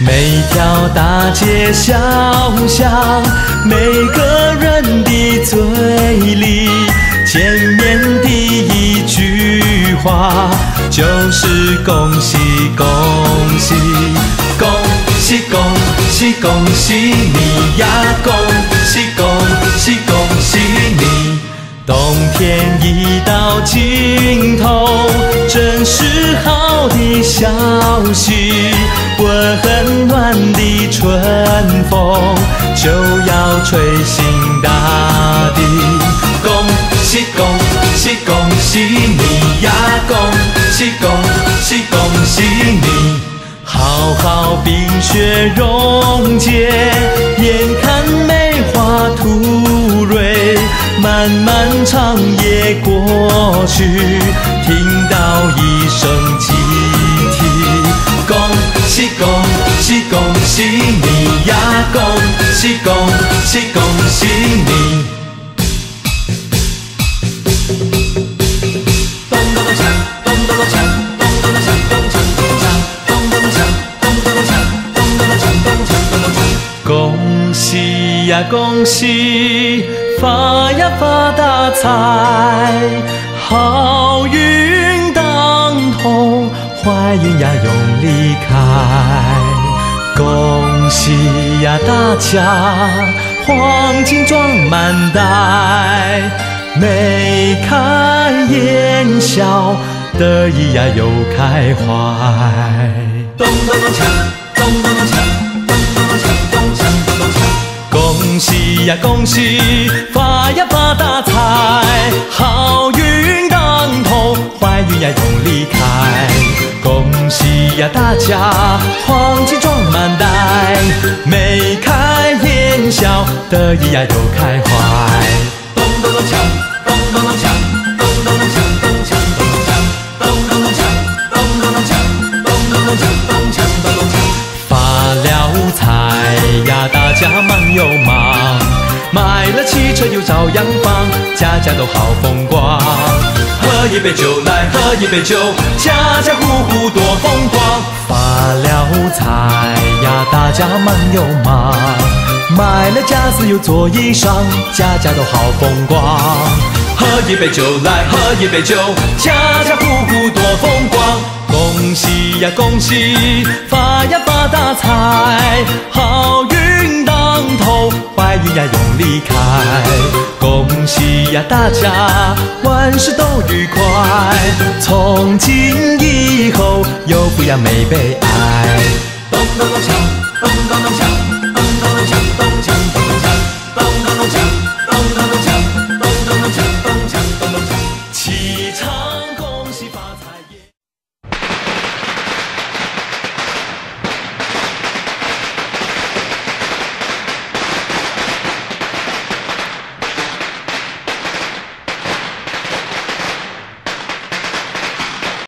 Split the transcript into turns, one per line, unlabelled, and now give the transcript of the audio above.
每条大街小巷，每个人的嘴里，见面第一句话就是恭喜恭喜，恭喜恭喜恭喜你呀，恭喜恭喜恭喜你。冬天已到尽头，真是好的消息。温暖的春风就要吹醒大地。恭喜恭喜恭喜你呀！恭喜恭喜恭喜你！好好冰雪融解，眼看梅花吐蕊。漫漫长夜过去，听到一声呀恭喜！发呀发大财，好运当头，坏运呀永离开。恭喜呀大家，黄金装满袋，眉开眼笑，得意呀又开怀。咚咚咚锵，呀恭喜，发呀发大财，好运当头，坏运呀永离开。恭喜呀大家，黄金装满袋，眉开眼笑，得意呀又开怀。买了汽车又照样放，家家都好风光。喝一杯酒来，喝一杯酒，家家户户多风光。发了财呀，大家忙又忙。买了家私又做衣裳，家家都好风光。喝一杯酒来，喝一杯酒，家家户户多风光。恭喜呀恭喜，发呀发大财，好运当头。坏运呀永离开，恭喜呀大家，万事都愉快。从今以后有福呀没悲哀。咚咚咚锵。